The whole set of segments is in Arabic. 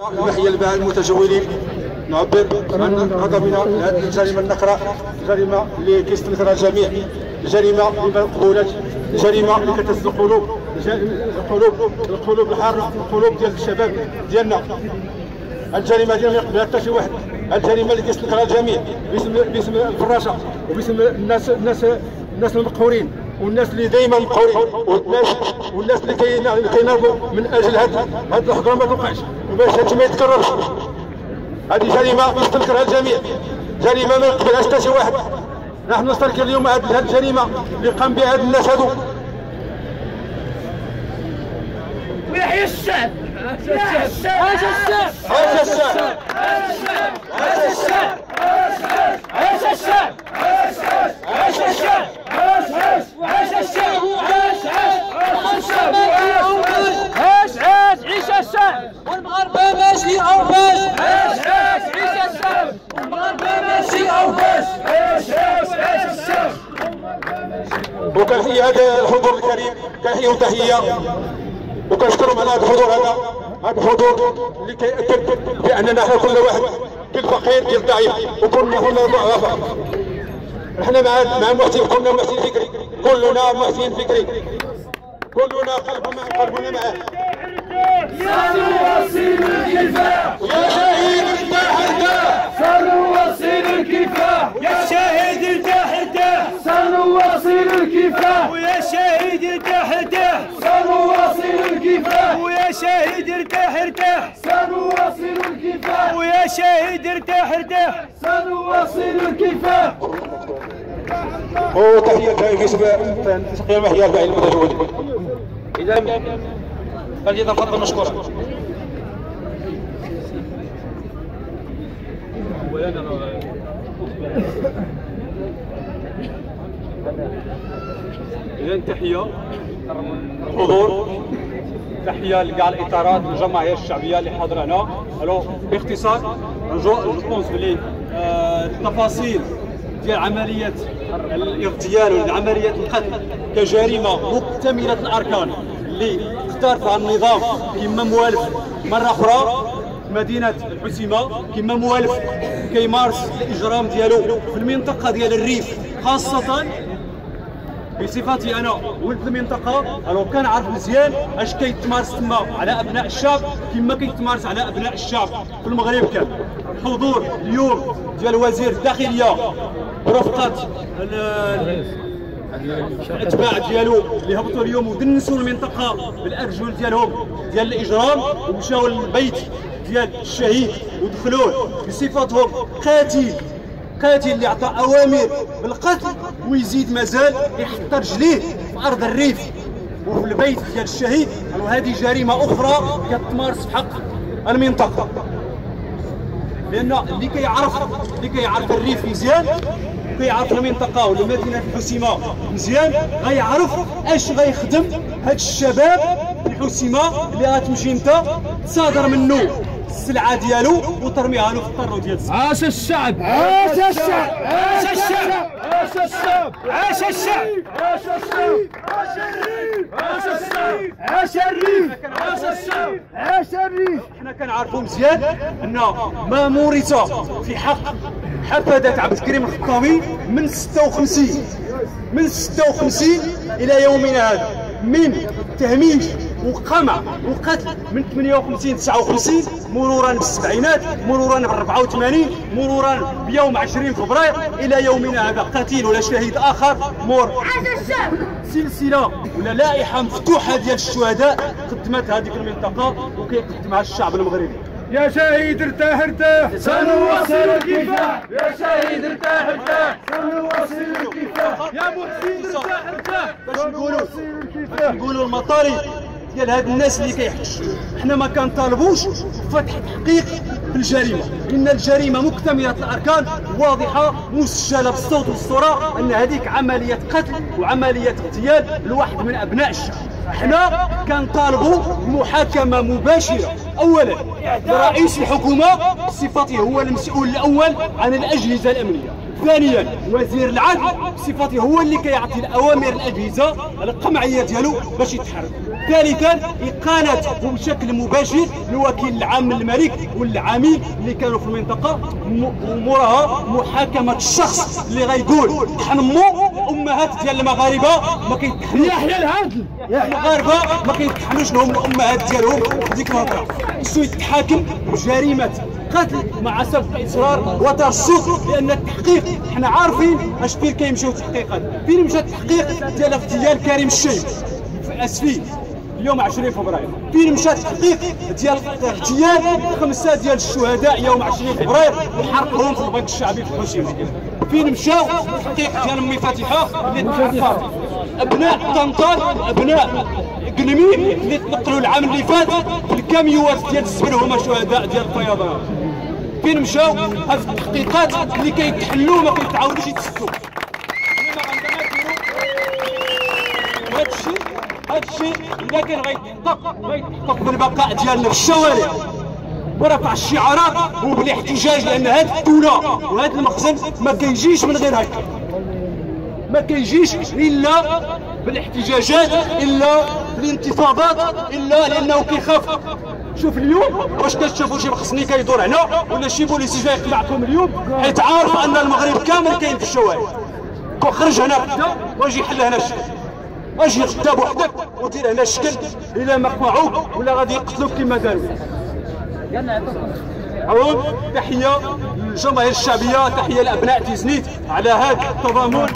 نحيي الباعة المتجولين. نعبر عن غضبنا لهذه الجريمة النقرة الجريمة اللي كيستنكرها الجميع الجريمة اللي ما مقبولات الجريمة اللي كتهز القلوب القلوب القلوب الحارة القلوب ديال الشباب ديالنا. الجريمة ديالنا ما يقبلها حتى شي واحد. الجريمة اللي كيستنكرها الجميع باسم باسم الفراشة وباسم الناس الناس الناس المقهورين والناس اللي دائما مقهورين والناس والناس اللي كيناضوا من أجل هاد هاد الحكم ما توقعش. هادشي ما يتكررش. هذه جريمة يستنكرها الجميع. جريمة ما يقبلهاش حتى شي واحد. نحن نستنكر اليوم هذه الجريمة اللي قام بها هاد الناس هادو. ويحيى الشعب يحيى الشعب عاش الشعب عاش الشعب عاش الشعب عاش الشعب عاش الشعب عاش عاش وعاش الشعب عاش عاش الشعب عاش عاش عيش الشعب والمغاربة ماشي أو باش عاش عاش عيش الشعب ماشي. أو باش عاش عاش عاش الشعب وكنحيي هذا الحضور الكريم كنحييهم تحيه وكنشكرهم على هذا الحضور هذا هذا الحضور اللي كيأكد بأننا إحنا كل واحد كل فقير ديال ضعيف وكلنا كلنا ضعفاء. إحنا مع مع محسن كلنا محسن فكري. كلنا محسن فكري. كلنا قلبنا قلبنا معاه سنواصل الكفاح. يا شهيد ارتاح ارتاح سنواصل الكفاح. يا شاهد ارتاح ارتاح سنواصل الكفاح. ويا شاهد ارتاح ارتاح سنواصل الكفاح. ويا شاهد ارتاح ارتاح سنواصل الكفاح. ويا شاهد ارتاح ارتاح سنواصل الكفاح. وتحيه باسم تحية المحيا الباعي المتجولين اذا فليتفضل مشكورا إذا تحية الحضور تحية لكاع الإطارات الجماهير الشعبية اللي حاضرة هنا. ألو باختصار Je pense بلي التفاصيل ديال عملية الاغتيال ولا عملية القتل كجريمة مكتملة الأركان اللي فيها النظام كما موالف مرة أخرى مدينة الحسيمة كما موالف كيمارس الإجرام ديالو في المنطقة ديال الريف. خاصة بصفتي أنا ولد المنطقة. Alors كنعرف مزيان أش كيتمارس تما على أبناء الشعب كما كيتمارس على أبناء الشعب. في المغرب كان الحضور اليوم ديال وزير الداخلية برفقه الإتباع ديالو اللي هبطوا اليوم ودنسوا المنطقة بالأرجل ديالهم ديال الإجرام ومشاو للبيت ديال الشهيد ودخلوه بصفتهم. قاتل قاتل اللي عطى أوامر بالقتل ويزيد مازال يحط رجليه في أرض الريف. وفي البيت ديال الشهيد وهذه جريمة أخرى كتمارس في حق المنطقة. لأن اللي كيعرف اللي كيعرف الريف مزيان كيعرف المنطقة ولا مدينه الحسيمه مزيان غيعرف أش غيخدم هاد الشباب الحسيمة اللي غتمشي انت تصادر منه السلعة ديالو وترميها له في الطرو ديال السلعة. عاش الشعب! عاش الشعب! عاش الشعب! عاش الشعب! عاش الشعب! عاش الشعب! عاش الريف! عاش الشعب! عاش الريف! عاش الشعب! عاش الريف! حنا كنعرفوا مزيان إن ما مورث في حق حفظة عبد الكريم الخطاوي من 56 من 56 إلى يومنا هذا من تهميش وقمع وقتل من 58 59 مرورا بالسبعينات مرورا ب 84 مرورا بيوم 20 فبراير إلى يومنا هذا. قتيل ولا شهيد آخر مور. سلسلة ولا لائحة مفتوحة ديال الشهداء قدمت هذيك المنطقة وكيقدمها الشعب المغربي. يا شهيد ارتاح ارتاح. سنواصل الكفاح. يا شهيد ارتاح ارتاح. سنواصل الكفاح. يا محسن ارتاح ارتاح. باش نقولوا نقولوا المطاري ديال هاد الناس اللي كيحكش حنا ما كنطالبوش فتح تحقيق في الجريمة. إن الجريمة مكتملة الأركان واضحة مسجلة بالصوت والصورة أن هذيك عملية قتل وعملية اغتيال لواحد من أبناء الشعب. حنا كنطالبوا بمحاكمه مباشرة. اولا لرئيس الحكومة بصفته هو المسؤول الأول عن الأجهزة الأمنية. ثانيا وزير العدل بصفته هو اللي كيعطي الأوامر الأجهزة القمعية ديالو باش يتحرك. ثالثا اقاله بشكل مباشر الوكيل العام للملك والعامل اللي كانوا في المنطقة وموراها محاكمة الشخص اللي غيقول طحن مو أمهات ديال المغاربة ما كيتطحنوش يحيى العدل! المغاربة ما كيتطحنوش لهم الامهات ديالهم ديك المنطقة. خصو يتحاكم بجريمة قتل مع سبق إصرار وترصد لأن التحقيق حنا عارفين أش فين كيمشيو التحقيقات فين مشى التحقيق؟ ديال اغتيال كريم الشايب في صفرو يوم 20 فبراير. فين مشى التحقيق؟ ديال اغتيال خمسة ديال الشهداء يوم 20 فبراير. وحرقهم في البنك الشعبي في الحوشيمه فين مشاو التحقيق ديال أمي فاتحة؟ اللي تحققت أبناء طنطا أبناء قنميم اللي تنقلوا العام اللي فات. الكاميوات ديال الزبل هما شهداء ديال الفيضان فين مشاو هاد التحقيقات اللي كيتحلوا ما كيتعاودوش يتسدوا هذا الشيء الشيء إذا كان غيتحقق غيتحقق بالبقاء ديالنا في الشوارع. ورفع الشعارات وبالاحتجاج لأن هذه الدولة وهذا المخزن ما كيجيش من غير هكا. ما كيجيش إلا بالاحتجاجات إلا بالانتفاضات إلا لأنه كيخاف شوف اليوم واش كتشوفوا شي مخصني كيدور هنا ولا شي بوليسي جاي يقلعكم اليوم حيت عارف أن المغرب كامل كاين في الشوارع. وخرج هنا غدا واجي يحل هنا الشكل. أجي غدا بوحدك ودير هنا الشكل الا ما قمعوك ولا غادي يقتلوك كما داروا عود تحية للجماهير الشعبية تحية لأبناء تيزنيت على هذا التضامن.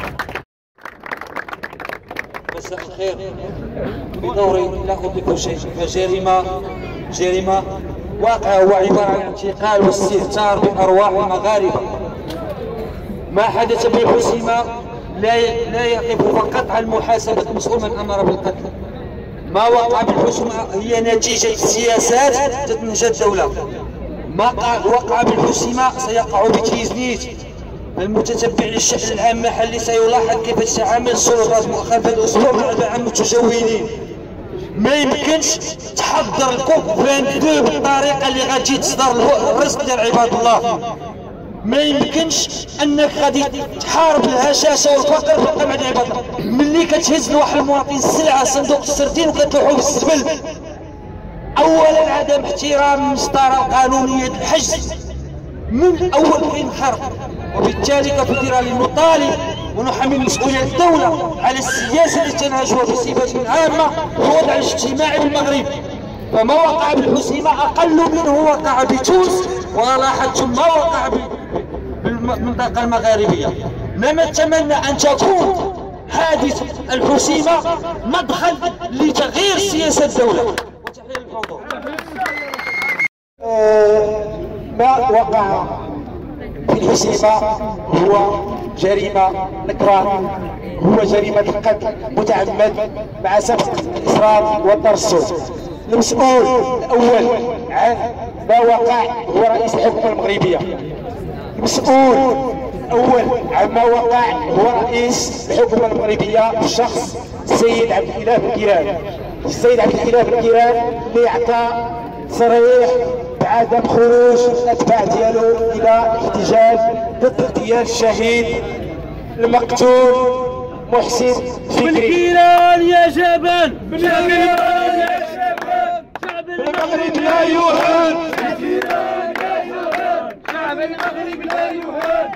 مساء الخير. بدوري لا أضيف شيء فجريمة جريمة واقع هو عبارة عن انتقال واستهتار بأرواح المغاربة. ما حدث بالحسيمة لا لا يقف فقط عن محاسبة المسؤول من أمر بالقتل. ما وقع بالحسيمة هي نتيجة سياسات تتنجى الدولة. ما قع- وقع بالحسيمة سيقع بتيزنيت المتتبع للشأن العام المحلي سيلاحظ كيف تتعامل السلطات مؤخرا الأسبوع مع المتجولين ما يمكنش تحضر الكوب 22 بالطريقة اللي غادي تصدر الرزق ديال عباد الله. ما يمكنش أنك غادي تحارب الهشاشة والفقر في القمع ديال عباد الله. ملي كتهز لواحد المواطن السلعه صندوق السردين وكتلوحو في الزبل. اولا عدم احترام المسطره القانونيه الحجز. من أول كاين خرق. وبالتالي كفدرالي نطالب ونحمل مسؤوليه الدولة على السياسة التي تنهجها بصفة عامة والوضع الاجتماعي بالمغرب. فما وقع بالحسيمه أقل منه وقع بتونس ولاحظتم ما وقع ب- بالمنطقة المغاربية. لما نتمنى أن تكون حادث الحسيمه مدخل لتغيير سياسة الدولة؟ وتحليل الفوضى. ما وقع في الحسيمة هو جريمة نكران. هو جريمة قتل متعمد مع سبق الإصرار والترصد المسؤول الأول عن ما وقع هو رئيس الحكومة المغربية. المسؤول الأول عما وقع هو رئيس الحكومة المغربية الشخص السيد عبد الإله بن السيد عبد الإله بن كيران اللي أعطى صريح بعدم خروج الأتباع ديالو إلى احتجاج ضد الشهيد المقتول محسن فكري. بالكيران يا جبل. بالكيران يا شباب شعب المغرب لا يوهن شعب المغرب لا يهان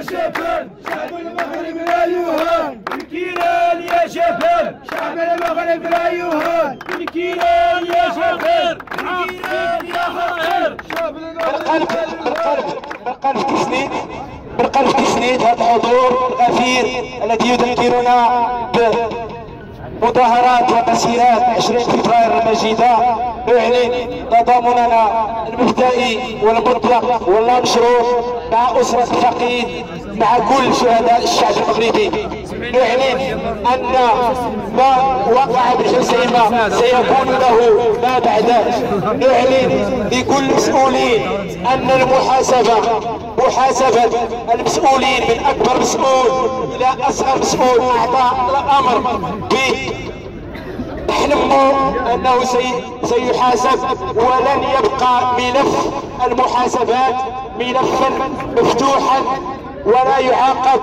يا شباب شعب المغرب لا يهان بالكيران يا شباب شعب المغرب لا يهان بالكيران يا شباب بالكيران يا خير شعب بالقلب بالقلب بالقلب تسنيد بالقلب تسنيد هذا الحضور الغفير الذي يذكرنا بمظاهرات وتسييرات 20 فبراير المجيدة. نعلن تضامننا المبدئي والمطلق واللا مشروط مع أسرة الفقيد مع كل شهداء الشعب المغربي. نعلن أن ما وقع بالحسيمة سيكون له ما بعده نعلن لكل المسؤولين أن المحاسبة محاسبة المسؤولين من أكبر مسؤول إلى أصغر مسؤول أعطى الأمر ب نحلم انه سي سيحاسب ولن يبقى ملف المحاسبات ملفا مفتوحا ولا يعاقب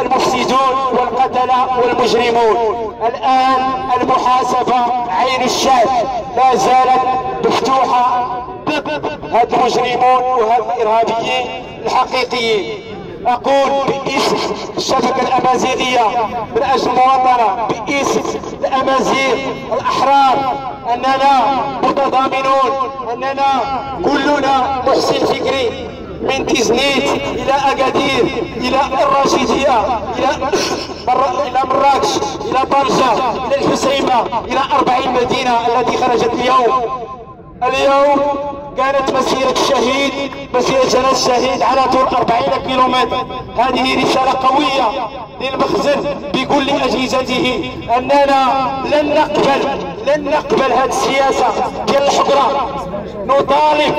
المفسدون والقتلة والمجرمون. الآن المحاسبة عين الشعب لا زالت مفتوحة ضد هاد المجرمون وهاد الإرهابيين الحقيقيين. أقول باسم الشبكة الأمازيغية من أجل المواطنة باسم الأمازيغ الأحرار أننا متضامنون أننا كلنا محسن فكري. من تيزنيت إلى أكادير إلى الراشدية إلى إلى مراكش إلى طنجة إلى الحسيمة إلى 40 مدينة التي خرجت اليوم. اليوم كانت مسيرة الشهيد مسيرة جنازة الشهيد على طول 40 كيلومتر. هذه رسالة قوية للمخزن بكل أجهزته. أننا لن نقبل لن نقبل هذه السياسة. ديال الحقرة نطالب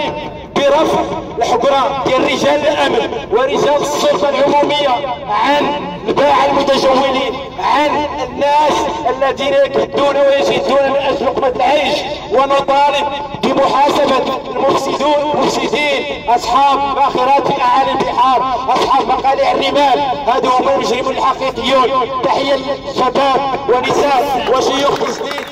برفع الحقرة ديال رجال الأمن ورجال السلطة العمومية عن الباعة المتجولين عن الناس الذين يكدون ويجدون من أجل لقمة العيش. ونطالب بمحاسبة المفسدون المفسدين أصحاب باخرات في أعالي البحار أصحاب مقالع الرمال. هذو هم المجرمون الحقيقيون. تحية شباب ونساء وشيوخ تسديد